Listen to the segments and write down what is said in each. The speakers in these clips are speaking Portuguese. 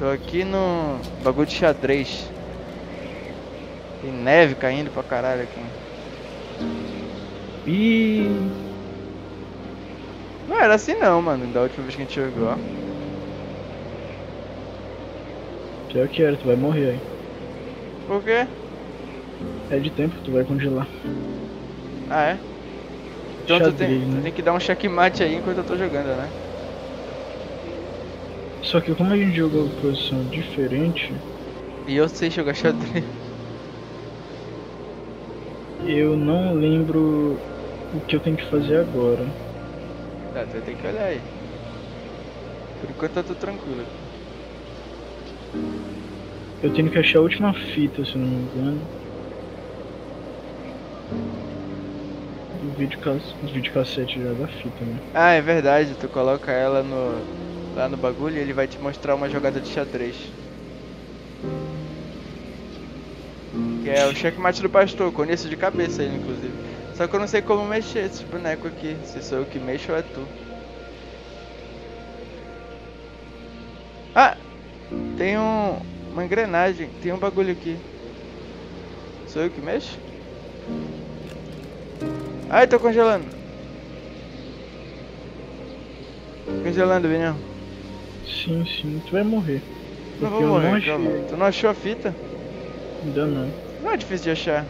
Tô aqui no bagulho de xadrez. Tem neve caindo pra caralho aqui. Ih, Não era assim não, mano, da última vez que a gente jogou, pior que era, tu vai morrer aí. Por quê? É de tempo, tu vai congelar. Ah, é? Então tu tem, Xadrez, tu né? tem que dar um checkmate aí enquanto eu tô jogando, né? Só que como a gente jogou posição diferente, E eu sei jogar xadrez. eu não lembro o que eu tenho que fazer agora. Tá, tu vai ter que olhar aí. Por enquanto tá tudo tranquilo. Eu tenho que achar a última fita, se eu não me engano. Do videocassete, do videocassete já da fita, né? Ah, é verdade, tu coloca ela no lá no bagulho e ele vai te mostrar uma jogada de xadrez. Que é o checkmate do pastor, conheço de cabeça ele inclusive. Só que eu não sei como mexer esses bonecos aqui, se sou eu que mexo ou é tu. Ah! Tem um, uma engrenagem, tem um bagulho aqui. Sou eu que mexo? Ai, tô congelando. Congelando, Vinhão. Sim, sim, tu vai morrer. Não Porque vou eu não morrer, achei. calma. Tu não achou a fita? Ainda não. Não é difícil de achar.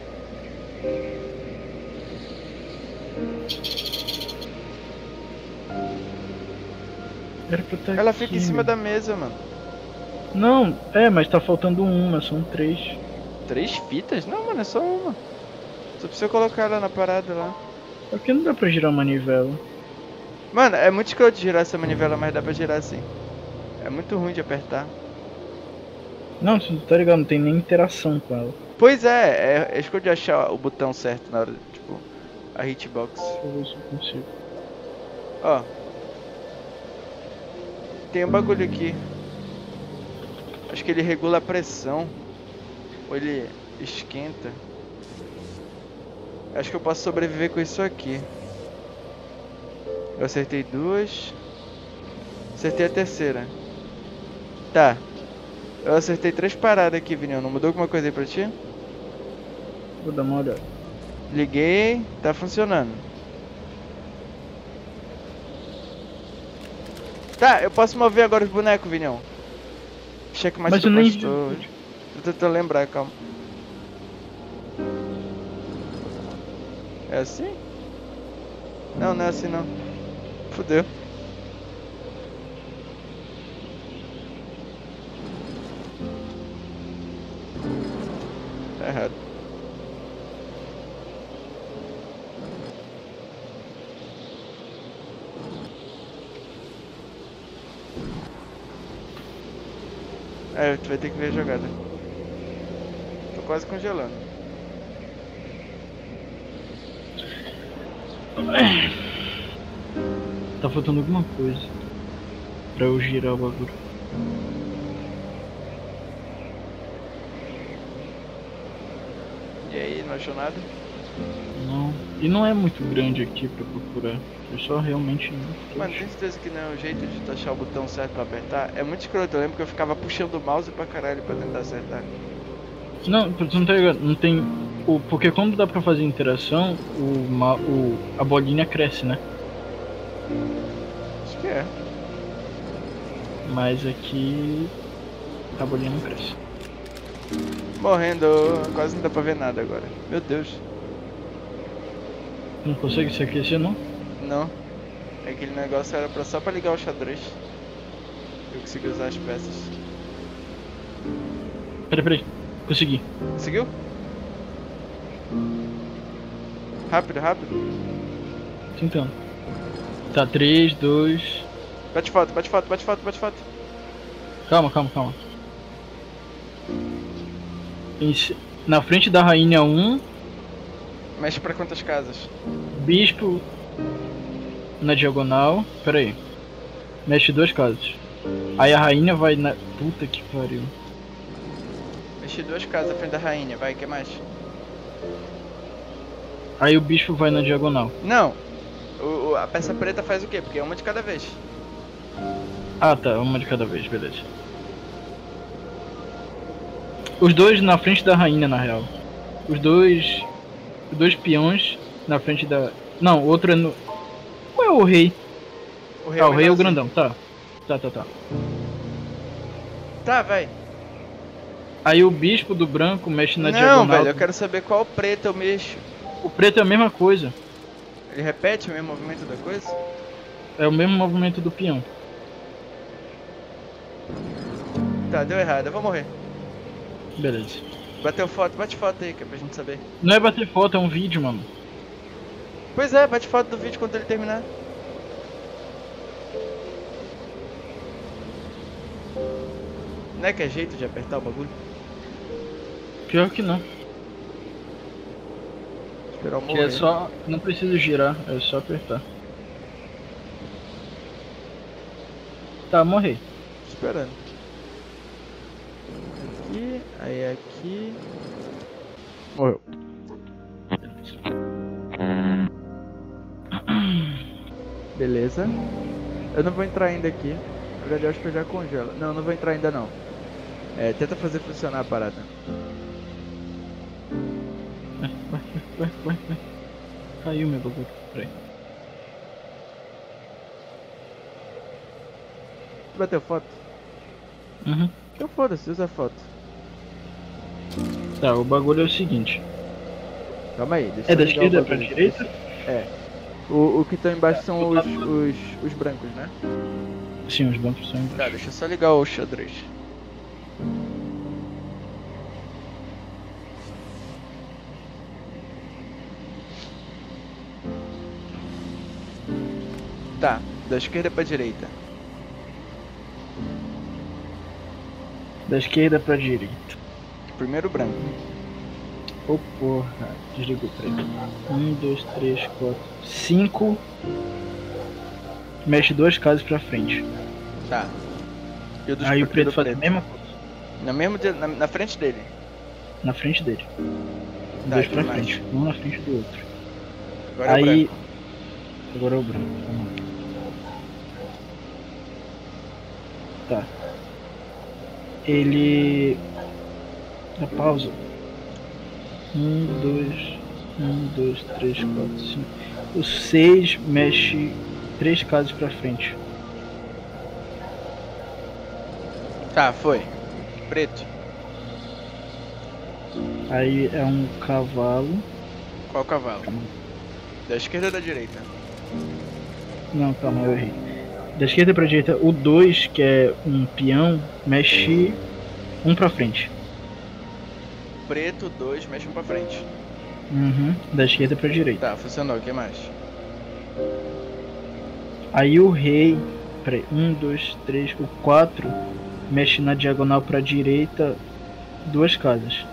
Era pra estar Ela aqui, fica em cima meu. da mesa, mano. Não, é, mas tá faltando uma, são três. Três fitas? Não, mano, é só uma. Só precisa colocar ela na parada lá. Só que não dá pra girar a manivela. Mano, é muito escroto girar essa manivela, mas dá pra girar assim. É muito ruim de apertar. Não, tá ligado, não tem nem interação com ela. Pois é, é, é escroto de achar o botão certo na hora, tipo, a hitbox. Deixa eu ver se eu consigo. Ó. Tem um bagulho aqui. Acho que ele regula a pressão. Ou ele esquenta. Acho que eu posso sobreviver com isso aqui. Eu acertei duas. Acertei a terceira. Tá. Eu acertei três paradas aqui, Vinhão. Não mudou alguma coisa aí pra ti? Vou dar uma olhada. Liguei, tá funcionando. Tá, eu posso mover agora os bonecos, Vinhão. Cheque mais Mas eu nem- pastor. Tô tentando lembrar, calma. É assim? Não, não é assim não. Fudeu. Errado. É, tu vai ter que ver a jogada. Tô quase congelando. Tá faltando alguma coisa. Pra eu girar o bagulho. E aí, não achou nada? Não. E não é muito grande aqui pra procurar. Eu só realmente Mano, tem certeza que não é o jeito de tu achar o botão certo pra apertar? É muito escroto, eu lembro que eu ficava puxando o mouse pra caralho pra tentar acertar. Não, tu não tá ligado, não tem. O, porque quando dá pra fazer interação, o, o, a bolinha cresce, né? Acho que é. Mas aqui a bolinha não cresce. Morrendo, quase não dá pra ver nada agora. Meu Deus. Não consegue se aquecer não? Não. Aquele negócio era pra, só pra ligar o xadrez. Eu consegui usar as peças. Peraí, peraí. Consegui. Conseguiu? Rápido, rápido. Tentando. Tá, 3, 2. Bate foto, bate foto, bate foto, bate foto. Calma, calma, calma. Na frente da rainha 1, Mexe pra quantas casas? bispo na diagonal. Pera aí. Mexe duas casas. Aí a rainha vai na. Puta que pariu. Mexi duas casas à frente da rainha, vai, que mais? Aí o bispo vai na diagonal. Não! O, o- a peça preta faz o quê? Porque é uma de cada vez. Ah tá, uma de cada vez, beleza. Os dois na frente da rainha, na real. Os dois. Os dois peões na frente da. Não, o outro é no. Qual é o rei? O rei Ah, o rei é o grandão, tá. Tá, tá, tá. Tá, vai. Aí o bispo do branco mexe na Não, diagonal. velho, eu quero saber qual preto eu mexo. O preto é a mesma coisa. Ele repete o mesmo movimento da coisa? É o mesmo movimento do peão. Tá, deu errado, eu vou morrer. Beleza. Bateu foto, bate foto aí, que é pra gente saber. Não é bater foto, é um vídeo, mano. Pois é, bate foto do vídeo quando ele terminar. Não é que é jeito de apertar o bagulho? Pior que não. Esperar morrer. é só. Não precisa girar, é só apertar. Tá, morri. Esperando. Aqui, aí aqui. Morreu. Beleza. Eu não vou entrar ainda aqui. Na verdade, eu acho que eu já congelo. Não, não vou entrar ainda não. É, tenta fazer funcionar a parada. Vai, vai, vai, vai, vai. Caiu meu bagulho. Peraí. Bateu foto? Uhum. Então foda-se, usa foto. Tá, o bagulho é o seguinte. Calma aí, deixa É eu da esquerda pra direita? É. O, o que estão embaixo são os, os, os brancos, né? Sim, os bancos são. Tá, deixa eu só ligar o xadrez. Tá, da esquerda pra direita. Da esquerda pra direita. Primeiro branco. Ô porra, desligou, peraí. Um, dois, três, quatro, cinco. Mexe duas casas pra frente. Tá. O Aí o preto faz a mesma coisa. Na, mesmo de- na, na frente dele. Na frente dele. Tá, dois pra mais? frente, um na frente do outro. Agora é o Aí. branco. Agora é o branco. Tá. Ele. Dá pausa. Um, dois. Um, dois, três, quatro, cinco. O seis mexe três casas pra frente. Tá, foi. Preto. Aí é um cavalo. Qual cavalo? Calma. Da esquerda ou da direita? Não, calma, eu errei. Da esquerda pra direita, o 2, que é um peão, mexe um pra frente. Preto, dois, mexe pra frente. Uhum. Da esquerda pra direita. Tá, funcionou. O que mais? Aí o rei. Peraí, um, dois, três, o 4 mexe na diagonal pra direita duas casas.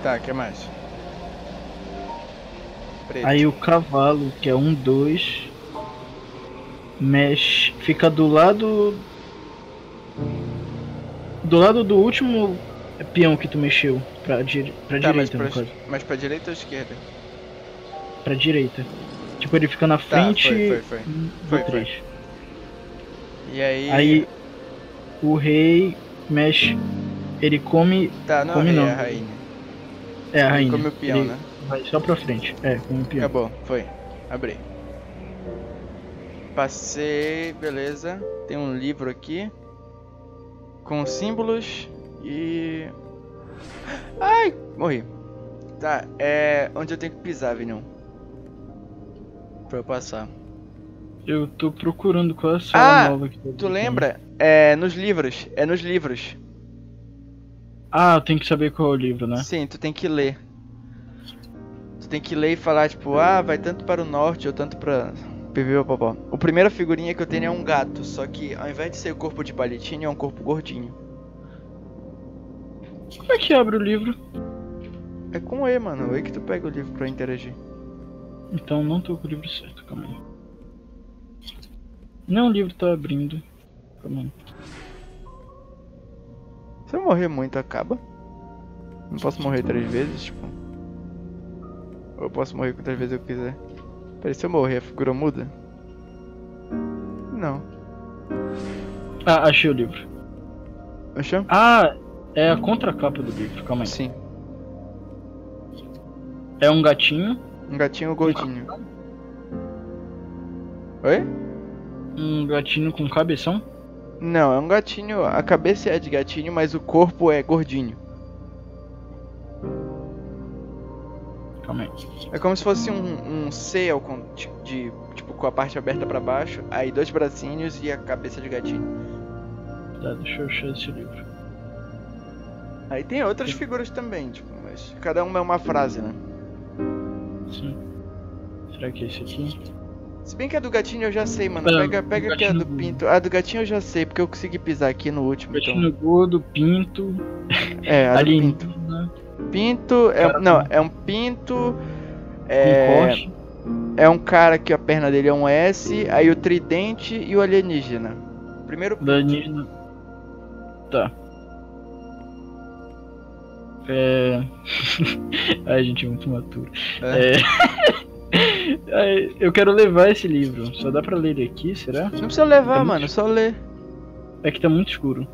Tá, o que mais? Preto. Aí o cavalo, que é um, dois, mexe. Fica do lado. Do lado do último peão que tu mexeu. Pra, di pra Tá, mas direita, pra, no caso. mas pra direita ou esquerda? Pra direita. Tipo, ele fica na frente Tá, foi, foi, foi. do Foi, foi. 3. E aí. Aí o rei mexe. Ele come. Tá, não, come rei, não. é a rainha. É a Ele rainha. come o peão, ele né? Vai só pra frente. É, come o peão. Acabou, foi. Abri. Passei, beleza. Tem um livro aqui. Com símbolos e. Ai! Morri. Tá, é. Onde eu tenho que pisar, Vinhão? Pra eu passar. Eu tô procurando qual é a sala Ah, nova que tá Tu lembra? É nos livros. É nos livros. Ah, tenho que saber qual é o livro, né? Sim, tu tem que ler. Tu tem que ler e falar, tipo, ah, vai tanto para o norte ou tanto pra. O primeira figurinha que eu tenho é um gato, só que ao invés de ser o corpo de palitinho, é um corpo gordinho. Como é que abre o livro? É com E, mano. O E que tu pega o livro pra interagir. Então não tô com o livro certo, calma aí. Não, o livro tá abrindo. Calma aí. Se eu morrer muito, acaba. Não posso morrer três vezes, tipo. Ou eu posso morrer quantas vezes eu quiser. Peraí, se eu morrer, a figura muda? Não. Ah, achei o livro. Achou? Ah, É a contracapa do livro, calma aí. Sim. É um gatinho. Um gatinho gordinho. Oi? Um gatinho com cabeção. Não, é um gatinho. A cabeça é de gatinho, mas o corpo é gordinho. Calma aí. É como se fosse um, um C ao de, tipo com a parte aberta pra baixo, aí dois bracinhos e a cabeça de gatinho. Tá, deixa eu achar esse livro. Aí tem outras figuras também, tipo, mas cada uma é uma frase, né? Sim. Será que é esse aqui? Se bem que a do gatinho eu já sei, mano. Pega, pega que a do pinto. A do gatinho eu já sei, porque eu consegui pisar aqui no último. Então... Gatinho gordo, pinto, É, a do pinto. alienígena, Pinto é. Cara, Não, é um pinto. É. É um cara que a perna dele é um S, aí o tridente e o alienígena. Primeiro Da alienígena. Tá. É. Ai, gente, é muito maturo. É. É. Eu quero levar esse livro. Só dá pra ler ele aqui, será? Não precisa levar, Tá muito mano, só ler. É que tá muito escuro.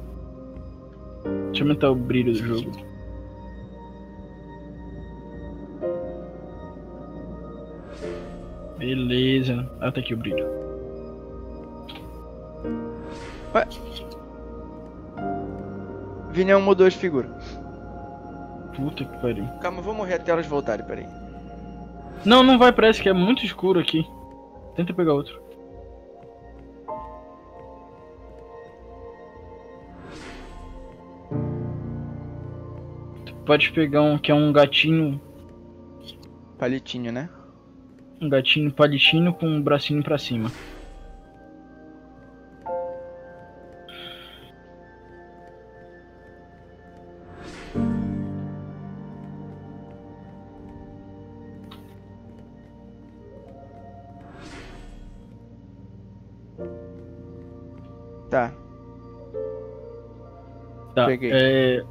Deixa eu aumentar o brilho do jogo. Beleza. Ah, tá aqui o brilho. Vinhão mudou as figuras. Puta que pariu. Calma, eu vou morrer até elas voltarem, peraí. Não, não vai, parece que é muito escuro aqui. Tenta pegar outro. Tu pode pegar um que é um gatinho. Palitinho, né? Um gatinho palitinho com um bracinho pra cima. Tá. Tá. Peguei. É,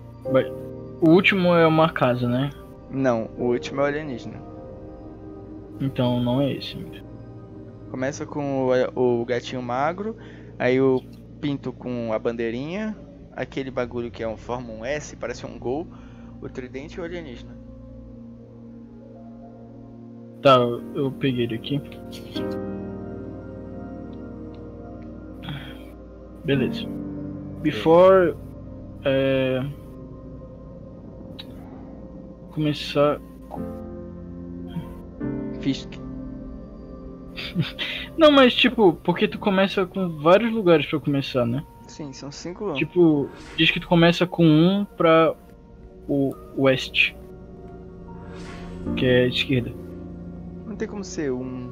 O último é uma casa, né? Não, o último é o alienígena. Então não é esse. Começa com o, o gatinho magro, aí o pinto com a bandeirinha, aquele bagulho que é um forma um S, parece um gol, o tridente e o alienígena. Tá, eu peguei ele aqui. Beleza. Before. É... Começar. Fisk. Não, mas tipo, porque tu começa com vários lugares pra começar, né? Sim, são cinco. Tipo, diz que tu começa com um pra o oeste. Que é a esquerda. Não tem como ser um.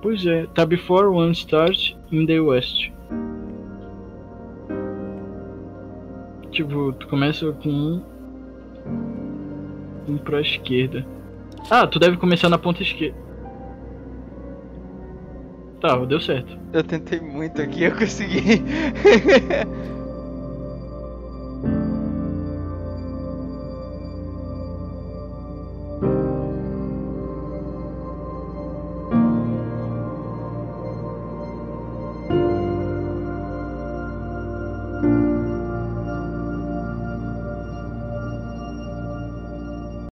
Pois é, tá before one starts in the west. Tipo, tu começa com um. Pra esquerda. Ah, tu deve começar na ponta esquerda. Tá, deu certo. Eu tentei muito aqui, eu consegui.